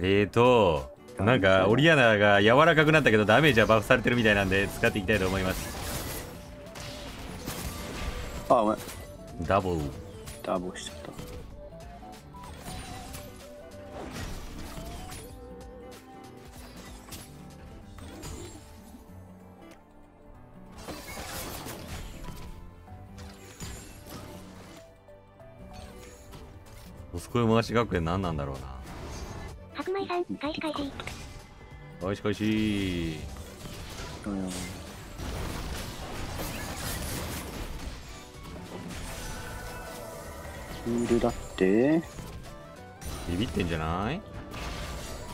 えーとなんかオリアナが柔らかくなったけどダメージはバフされてるみたいなんで使っていきたいと思います。あお前ダブルダボしちゃった。モスコイ回し学園何なんだろうな白米さん、開始開始。開始開始うんヒールだってビビってんじゃない？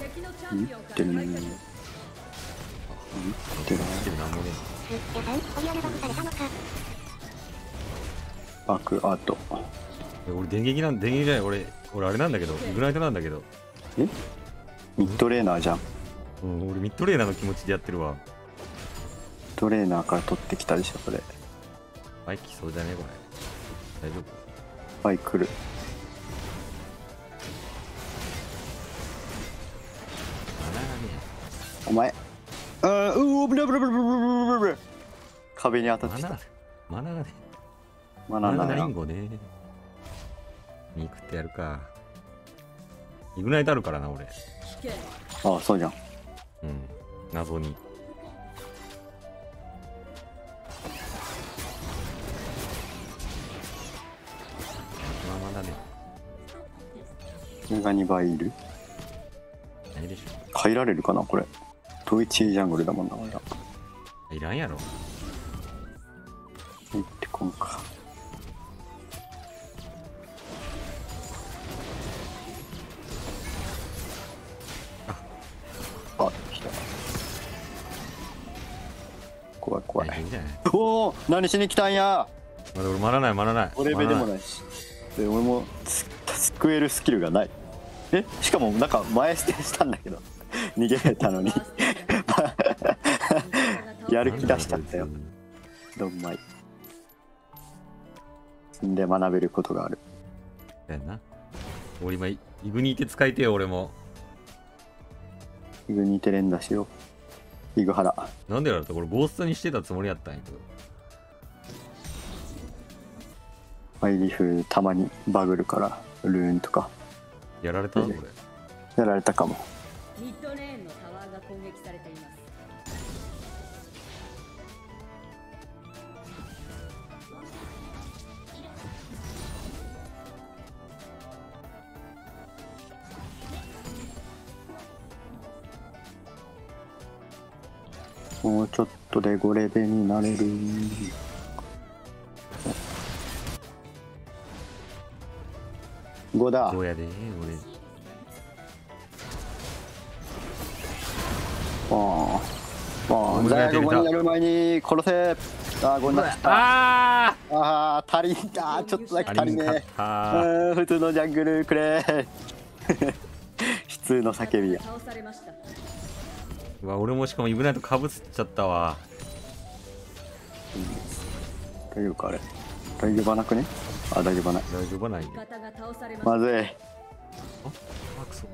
言ってる言ってないビビってるなんもねバフされたのか。バックアート。え俺電撃なん電撃じゃない。俺俺あれなんだけどイグナイトなんだけど。え？ミッドレーナーじゃん。ミうん俺ミッドレーナーの気持ちでやってるわ。ッドレーナーから取ってきたでしょそれ。バイキそうじゃねこれ。大丈夫？はい来る。お前。あーうおブラブラブラブラブラ壁に当たってきた。マナがねママナナナやナリンゴね。肉ってやるか。イグナイトあるからな俺あそうじゃん。うん。謎に。まあまだね。メガ2倍いる？ないでし変えられるかなこれ。トイチージャングルだもんな俺らょいらんやろ。行ってこんかおお何しに来たんや？まだ俺回らない回らない。俺目でもないし。で俺もす救えるスキルがない。え？しかもなんか前捨てしたんだけど。逃げれたのに。やる気出しちゃったよ。なんだこドンマイ積んで学べることがある。やんな。俺今イグニーテ使いてよ俺も。イグニテレンダしようイグハラなんでだろうこれゴーストにしてたつもりやったんやけど。マイリフたまにバグるからルーンとか。やられたこれ。やられたかも。ミッドレーンのタワーが攻撃されていますとで5レベになれる。5だ。どうやで俺。ああ俺ザヤがやってみた5になる前に殺せ。ああ5になったあああ足りん。あーちょっとだけ足りねえ。普通のジャングルくれ。普通の叫びや。倒されましたうわ俺もしかもイグナイトかぶっちゃったわ。大丈夫かあれ？大丈夫はなくね？あ大丈夫はな？い大丈夫はない味方が倒されまずい。あくそ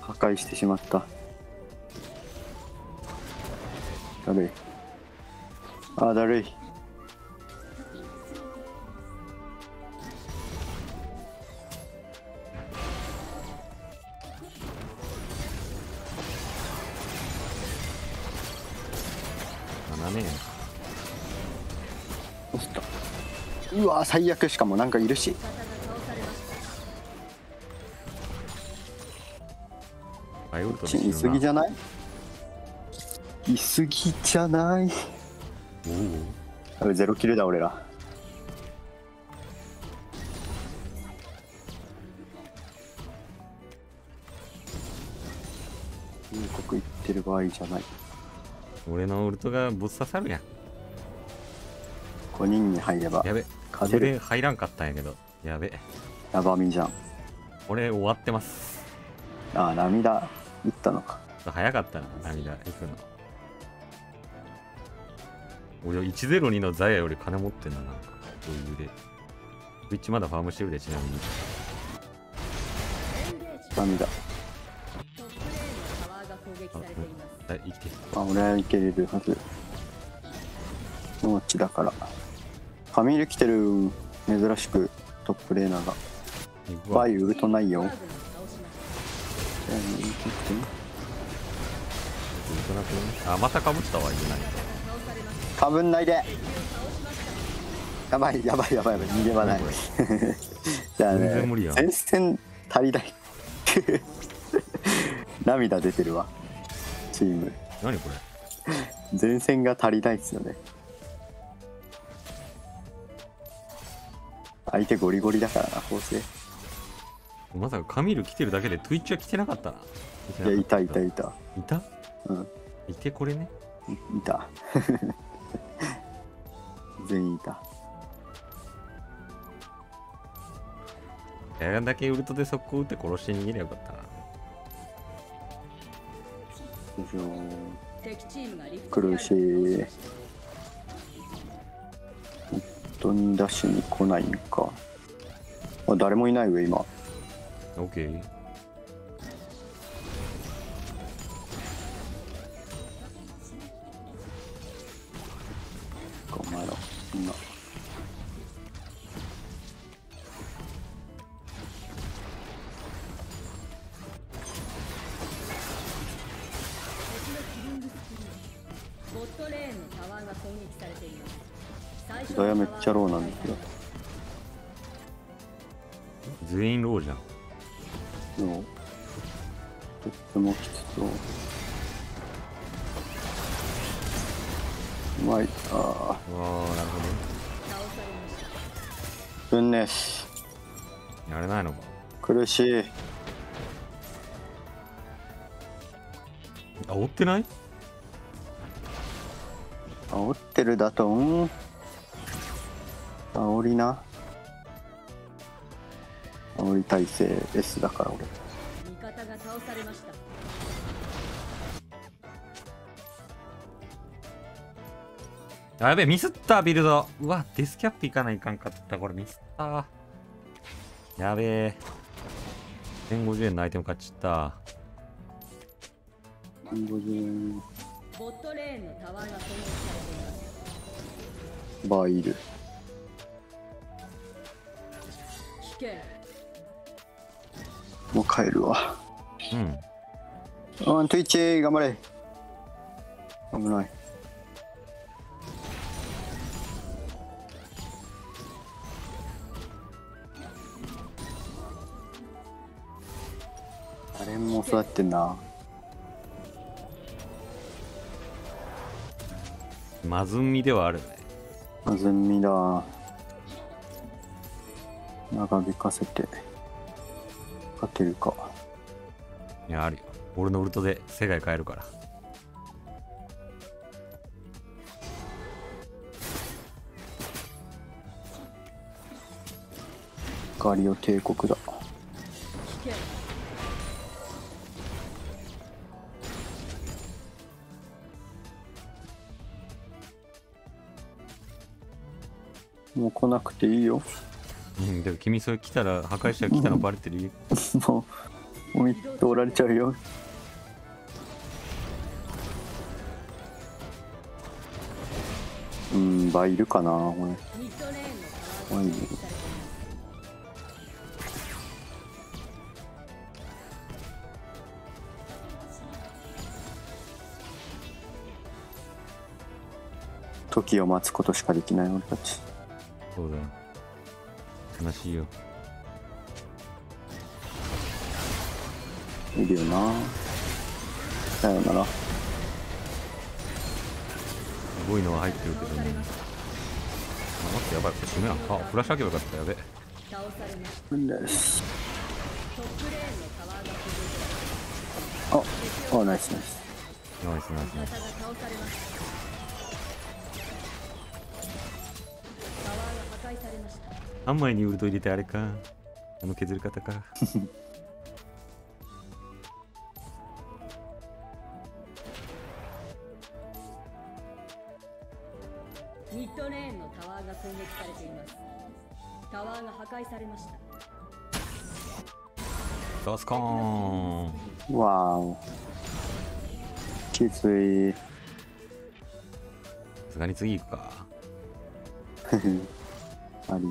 破壊してしまった。だるい。あーだるい7年どうわ最悪しかもなんかいるし。いすぎじゃゃない？いすぎじゃない？おおあれゼロキルだ俺ら。いい国行ってる場合じゃない俺のウルトがぶっ刺さるやん。5人に入ればやべ。勝てる。俺入らんかったんやけど。やべ。やばみじゃん。俺終わってます。ああ涙いったのか。早かったな涙行くの。俺102のザヤより金持ってんだなんか。余裕で。ウィッチまだファームしてるでちなみに。涙攻撃されてい。ますあ生きてる。あ俺はいけれるはず。農地だから。ファミリ来てる珍しくトップレーナーが。バイウルトないよウルトラクねあまたかぶったわいけない。かぶんないで。やばいやばいやばいやばい逃げ場ない。じゃあ全然無理や。んね前線足りない。涙出てるわチーム。何これ？前線が足りないっすよね。相手ゴリゴリだからな構成いまさかカミール来てるだけで Twitch は来てなかったな。来てなかったやいたいたいた。いた？うん。いてこれね？いいた。全員いた。やんだけウルトで速攻撃って殺して逃げりゃよかったな苦しい。本当にダッシュに来ないんかあ誰もいない上今。OK 攻撃されています最初ダヤめっちゃローなんだけど全員ローじゃん。でもとってもきつそう。うまい。ああなるほど。ね倒されましやれないのか。苦しい。あ追ってない？煽ってるだとん？煽りな。煽り体制 S だから俺。味方が倒されました。あやべえミスったビルド。うわデスキャップいかないかんかった。これミスった。やべえ。1050円のアイテム買っちゃった。50円ボットレーンのタワーが攻撃されています。バーいる危険もう帰るわ。うん。あんトゥイッチ頑張れ。危ない。あれも育ってんなまずみではあるね。あずみだ。長引かせて勝てるか。いやあるよ。俺のウルトで世界変えるから。ガリオ帝国だもう来なくていいよ。うんでも君それ来たら破壊者来たのバレてるよ。もうもう一通られちゃうよ。うん倍いるかなこれミッドレーンのタワーが攻撃されてい。時を待つことしかできない俺たちそうだよ。悲しいよ。いるよな。さよなら。すごいのは入ってるけどね。あ待ってやばい。これ閉めな。あフラッシュ開けばよかった。やべ。倒されましたうんですトップレーンのタワーが攻撃されています。ああナイスナイス。ナイスナイスナイス3枚にウルト入れてあれか。あの削り方か。ミッドレーンのタワーが攻撃されています。タワーが破壊されました。ガスコーン。わーおきつい。さすがに次行くか。あり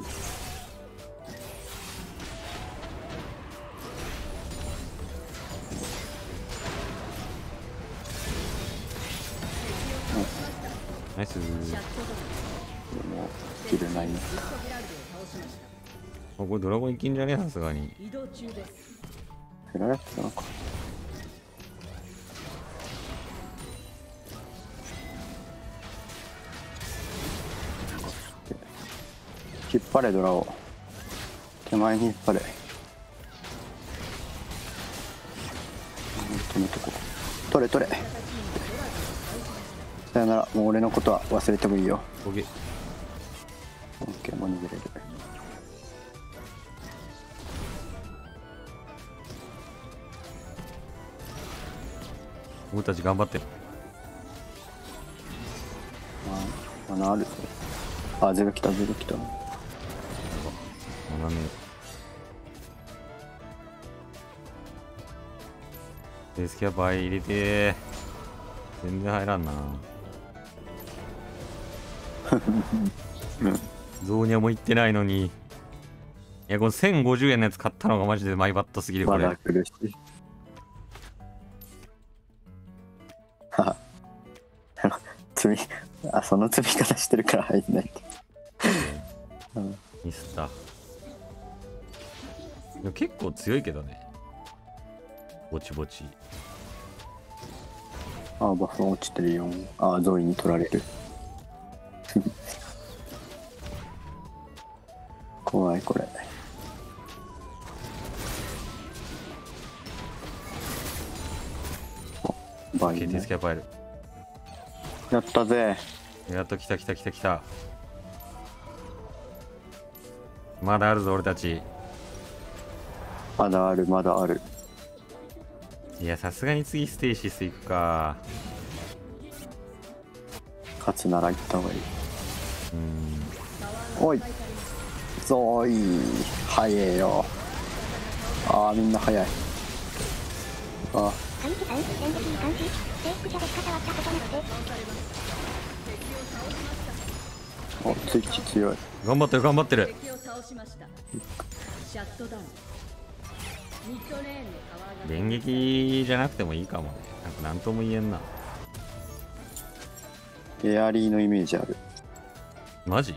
これドラゴンいきんじゃねえさすがに。移動中ですフェラやってたのか引っ張れドラを手前に引っ張れ。うん止めとこう取れ取れ。さよなら。もう俺のことは忘れてもいいよ。オッケーオッケーもう逃げれる。僕たち頑張ってるあ穴あるあゼロ来たゼロ来た。学んね。ベースキャパー入れて全然入らんな ゾーニャも行ってないのに。いやこの1050円のやつ買ったのがマジでマイバットすぎるこれ。まだ来るしはは積みあ その積み方してるから入んない。ミスった。結構強いけどね。ぼちぼち。あバフ落ちてるよ。あゾイに取られるスキャパールやったぜ。やっと来た来た来た来た。まだあるぞ俺たち。まだあるまだある。いやさすがに次ステイシス行くか。勝つなら行った方がいい。うん。おい。ゾイ。早えよ。ああみんな早い。あ神木さん、戦績いい感じ。制服者でしか触ったことなくて。おスイッチ強い。頑張ってる頑張ってる。敵を倒しましたシャットダウンミッドレーンの電撃じゃなくてもいいかもね。なんか何とも言えんな。エアリーのイメージある。マジ？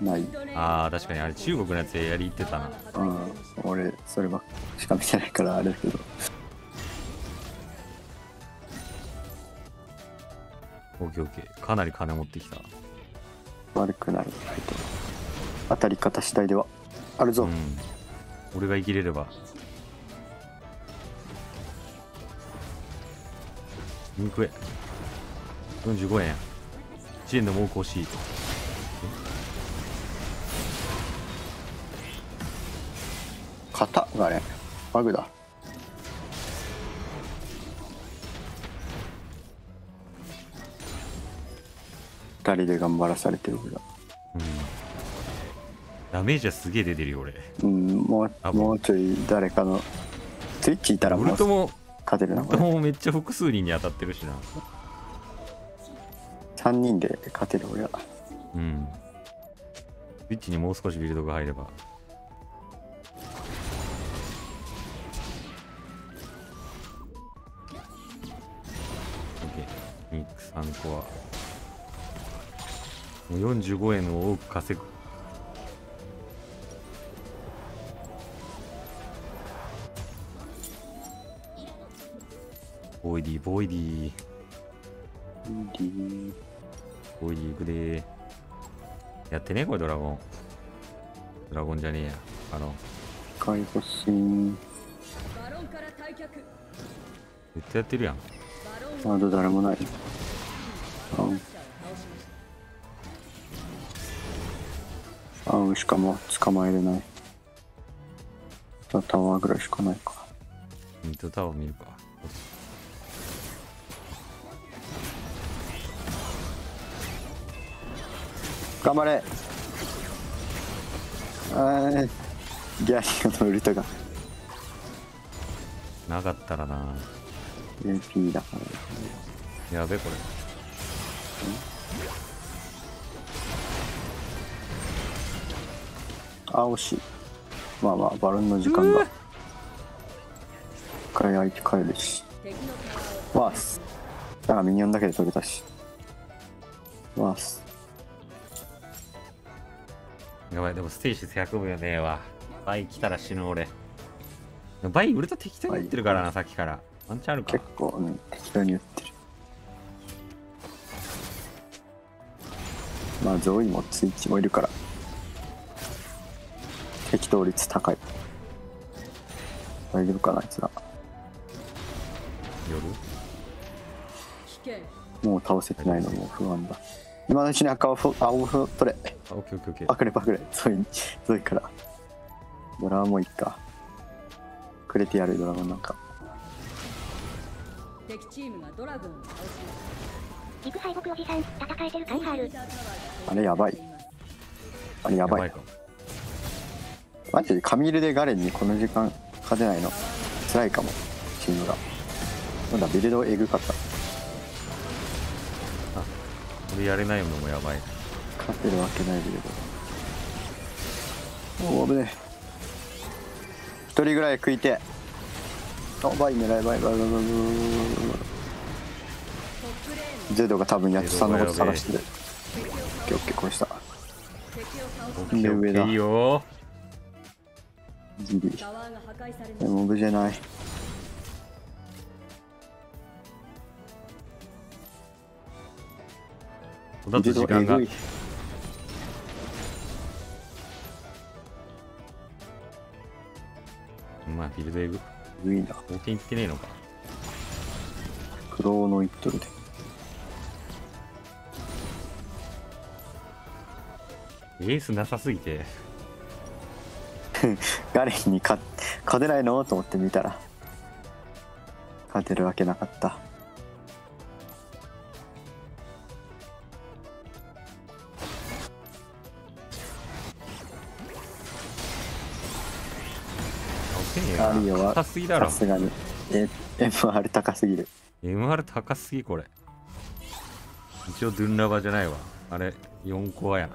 ない。あー確かにあれ中国のやつやり言ってたな。うん。俺そればっかしか見てないからあれだけどオッケーオッケー。かなり金持ってきた。悪くない。当たり方次第では。あるぞ、うん。俺が生きれれば。肉へ。45円。1円でも多く欲し。い型がねバグだ二人で頑張らされてるけど。うん。ダメージはすげえ出てるよ俺。うんもうあもうちょい誰かのスイッチいたらウもう勝てるなこれ。ウルトもめっちゃ複数人に当たってるしな。3人で勝てる俺は。うん。スイッチにもう少しビルドが入れば。オック3個は。もう45円を多く稼ぐ。ボイディボイディリボイディ行くで。ーやってねこれドラゴン。ドラゴンじゃねえや。あの。カイボスンバロンから退却。ずっとやってるやん。まだ誰もない。あうんしかも捕まえれない。タワーぐらいしかないか。ミッドタワー見るか。頑張れ。あーギャリーのウルトが。なかったらな。AP だから。やべこれあ惜しいまあまあバルーンの時間が一回相手帰るし。ワース。だからミニオンだけで取れたし。ワース。やばいでもステーシス100分よねえわ。バイ来たら死ぬ俺。バイウルト適当に言ってるからなさっきから。ワンチャンあるか。結構、うん、適当に言ってる。まあ上位もツイッチもいるから適当率高い。大丈夫かなあいつら。もう倒せてないのも不安だ。今のうちに赤をフ青を取れ。あオッケーオッケーオッケー。パクれパクれ。そうい。そういから。ドラゴンもいっか。くれてやるドラゴンなんか。敵チームがドラゴンを倒しリク敗北おじさん、戦えてる感がある。あれやばい。あれやばい。かマジでカミールでガレンにこの時間勝てないの？辛いかも。チームがまだビルドエグかった。俺やれないのもやばい。勝てるわけないビルド。おお危ねえ。一人ぐらい食いてあバイ狙いバイバイバイバイバイゼドが多分やっとさんのこと探してる。オッケーオッケーこうした。敵を倒すオッケーオッケ上だーいいよギリ。でも無事じゃない。だと時間が。ビルドエグい。まあフィールドエグ。エグいな冒険行ってねえのか。クローの一トルで。エースなさすぎてガレンに勝勝てないの？と思って見たら勝てるわけなかった。オッケーアリオは高すぎだろ。さすがに。え MR 高すぎる。MR 高すぎこれ。一応ドゥンラバじゃないわ。あれ4コアやな。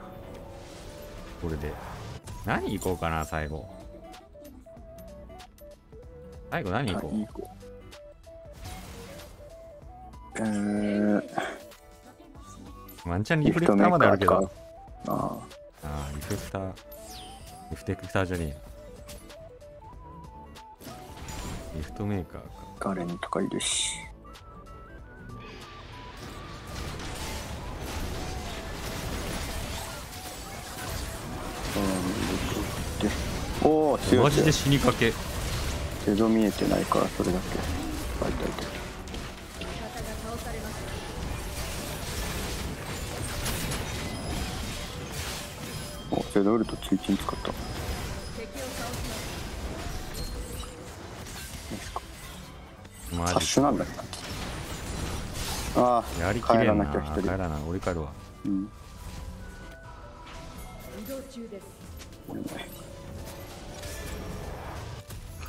これで何行こうかな最後。最後何行こあいい子えー、うワンチャンリフレクターまであるけど。あああリフレクターリフテクターじゃねえや。リフトメーカーか。あガレンとかいるしおお強いマジで死にかけ。手戸見えてないからそれだけ。バイタイタイ味方が倒されましたおセドウルト追鎮使った。マジなんだっけああやりき帰られんな。なきゃ一人。帰らな俺帰るわうん。移動中です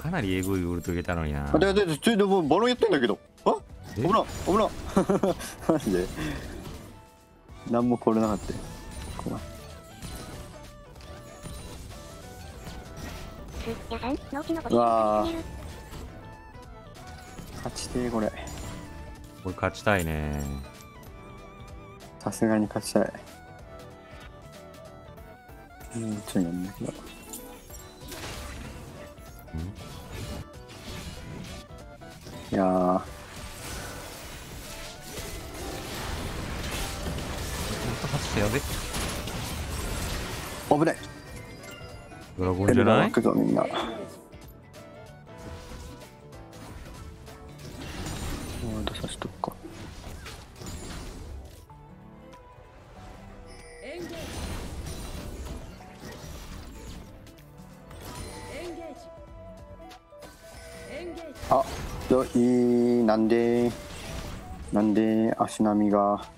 かなりエグいウルト入れたのにな。あでででもうバロンやってんだけど。あ？え？危な危な。マジで？何もこれなかった。よ怖いうわ。勝ちてえこれ。これ勝ちたいね。さすがに勝ちたい。うんちょっとやんだけどいややべ。危ない。ドラゴンじゃない？みんななんでなんで足並みが。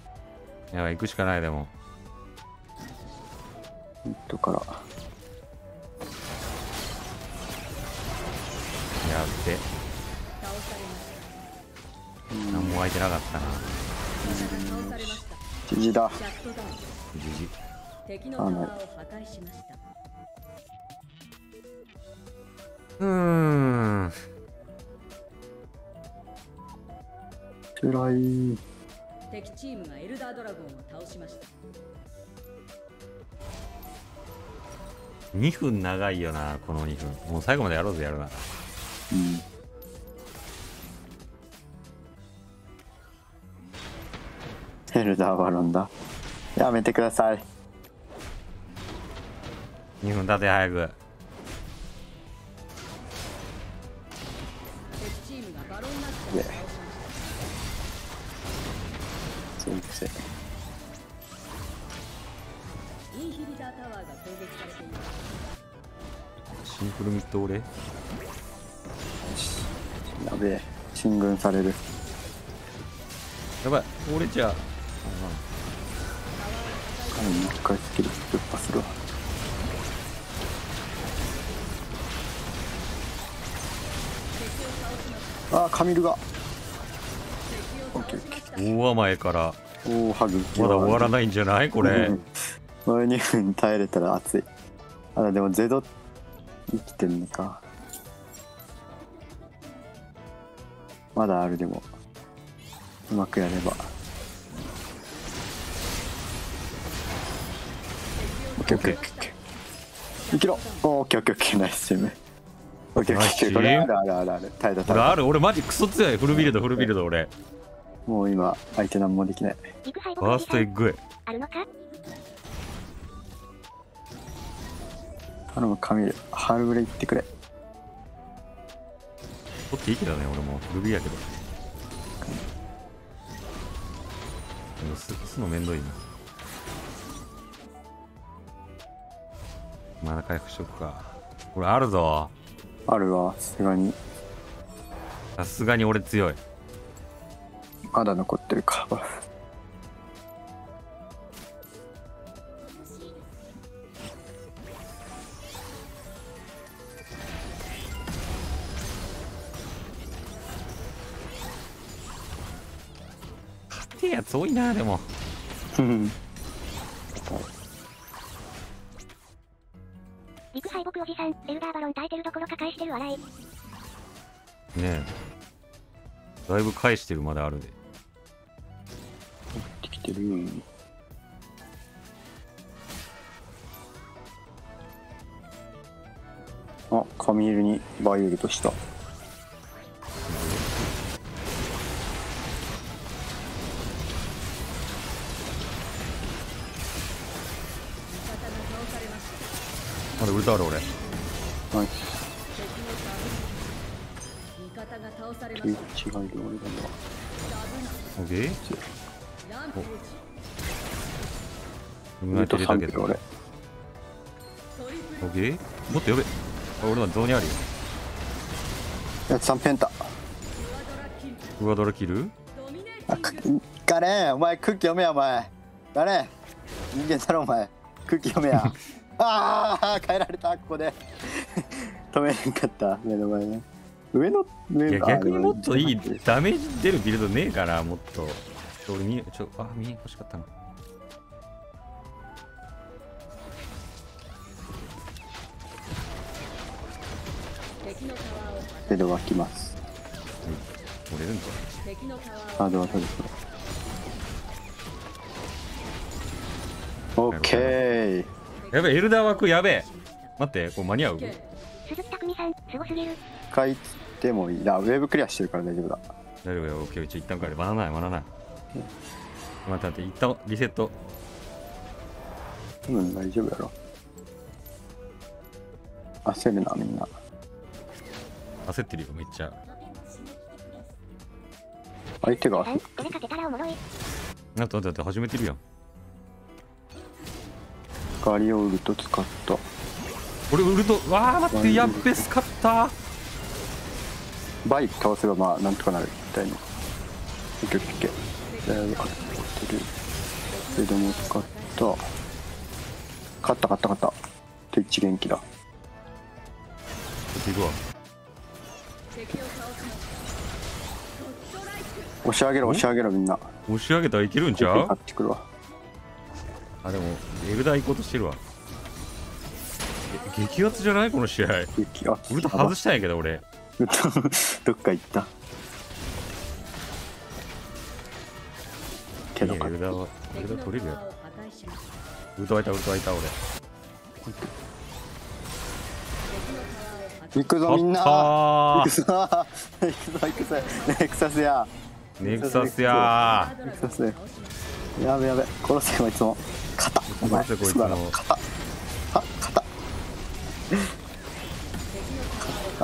やばい行くしかないでも。ヒットから。やって倒されましたもう空いてなかったな。倒されました知事だ。じじ敵の。タワーを破壊しましたうーん辛い。敵チームがエルダードラゴンを倒しました。2分長いよなこの2分。もう最後までやろうぜやるなうん。エルダーバロンだ。やめてください。2分経て早く。敵チームがバロンナックをすいません。シンプルミッド俺？やべえ進軍される。やばい。折れちゃう彼に一回スキル突破するわ。あーカミルが大甘えから。おおハグ。まだ終わらないんじゃないこれ。うん。これ2分耐えれたら熱い。あらでもゼド生きてんのか。まだあるでも。うまくやれば。オッケーオッケー。オッケーオッケー生きろ。おーオッケーオッケーオッケー。ナイスチーム。オッケーオッケーオッケー。これあるあるあるある。耐えた耐えた。俺ある。俺マジクソ強い。フルビルドフルビルド俺もう今相手何もできない。ファーストエッグあるのか？頼むカミルハルブレ行ってくれ。取っていいけどね俺も。フルビやけど。でもすすのめんどいな。まだ回復しとくか。俺あるぞ。あるわさすがに。さすがに俺強いまだ残ってるか。勝てやつ多いなでも。うん。ビッグ敗北おじさん、エルダーバロン耐えてるどころか返してる笑い。ねえ。だいぶ返してるまであるでできてるあカミールにバイオルトした。ましたまだウルトある俺。ナイス敵のタワー味方が倒されまというした違いで俺だなオッケー？ランプージ今ルト3出たけど俺オッケー？もっと呼べ。あ俺のゾーンにあるよ。やつ3ペンタ上ドラキル？ドミネーテあィングかガレンお前空気読めやお前。ガレン。人間だろお前。空気読めや。ああ変えられたここで。止めへんかった目の前ね。上の上いやあ逆にもっといいダメージ出るビルドねえかなもっとちょ俺見えちょあ見え欲しかったな。敵のタワーを破ゼドが来ます折れるんか。ハーは取れそうオッケー。やべえエルダー枠やべえ。待ってこれ間に合う？OK 鈴木匠さん、すごすぎる。回ってもいい。なウェブクリアしてるから大丈夫だ。大丈夫よ。オッケー。ちょ一旦帰れバナナないバナナない待って待って一旦リセット。多分大丈夫やろ。焦るなみんな。焦ってるよめっちゃ。相手が。さん、これ勝てたらおもろい。待って待って待って始めてるやん。ガリオウルト使った。俺ウルトわあ待ってやっべすかった。バイク倒せばまあなんとかなるみたいな。オッケーオッケーだいぶ勝ってる。それでも使った。勝った勝った勝った。トゥイッチ元気だ。行くわ。押し上げろ押し上げろみんな。押し上げたらいけるんちゃ買うってくるわ。あでもエルダー行こうとしてるわ。え激アツじゃない？この試合。雪あウルト外したんやけど俺。どっか行ったけどいやエルダーは取れるよタワーを破壊しますウルト湧いたウルト湧いた俺。行くぞみんな。行くぞ。行くぞ行くぞ。ネクサスや。ネクサスやネクサスやべやべ。殺せよいつも。肩お前殺せこいだも。ろ肩は肩ー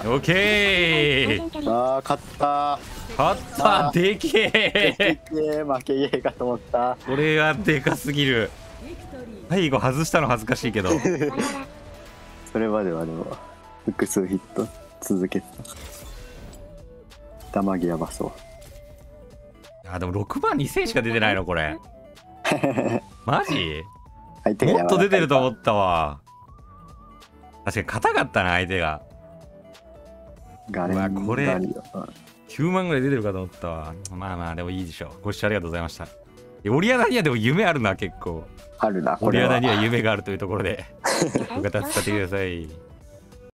オッケーあー勝った。勝った。でけえ。でけえ負けゲーかと思った。これはでかすぎる。最後外したの恥ずかしいけど。それまではでも複数ヒット続けてた。玉木やばそうあでも6万2000しか出てないのこれ。マジ？相手がもっと出てると思っったわ。確かに硬かったな相手がガレンこれガリよ。うん。9万ぐらい出てるかと思ったわ。まあまあでもいいでしょう。ご視聴ありがとうございました。オリアナにはでも夢あるな結構。あるなこオリアナには夢があるというところで。よかったら使ってください